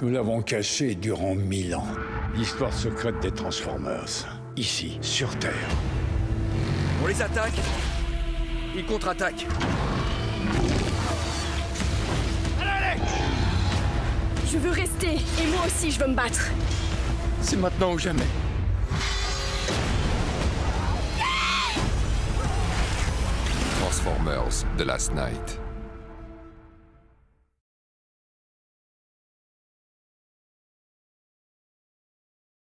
Nous l'avons caché durant mille ans. L'histoire secrète des Transformers. Ici, sur Terre. On les attaque, ils contre-attaquent. Je veux rester, et moi aussi je veux me battre. C'est maintenant ou jamais. Transformers The Last Night.